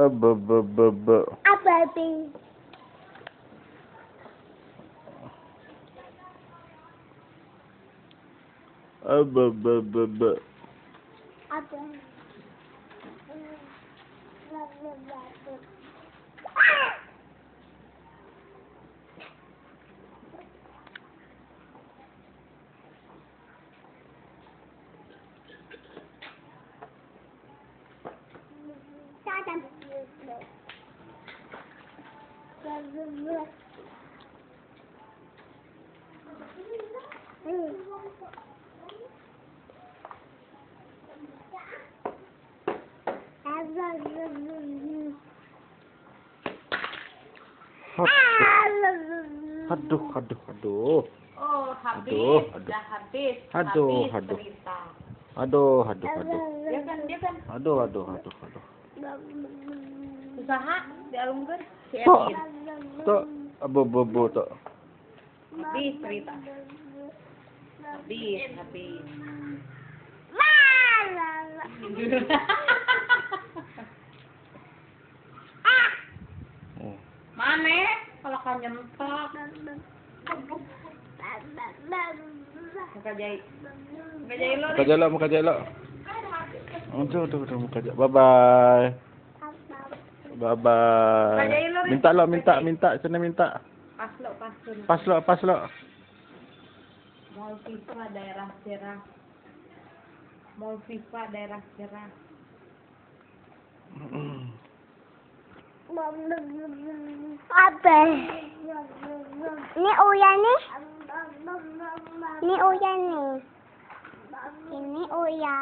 A b b b b. A baby. A b b b b. A baby. Thank you. Aduh, aduh, aduh. Oh, habis. Aduh, aduh. Dah habis. Aduh, habis aduh. cerita. Aduh, aduh, aduh. Dia kan, dia kan Aduh, aduh, aduh, aduh. Usaha dialungkan. Si Tok. Tak, abu, abu, abu, tak. Habis cerita. Habis, habis. Oh. Mana? Kalau kan nyentok. Muka jahit. Muka jahit lo. Muka muka jalak. Aduh, aduh, aduh, muka jalak. Bye-bye. Bye-bye. Bajai lo, Rin. Minta lo, minta, minta. Sana minta. Pas lo, pas lo. Pas lo, pas lo. Mall FIFA daerah cerah. Mall FIFA daerah cerah. Apa? Ni uya ni? Ni uya ni? Ini uya.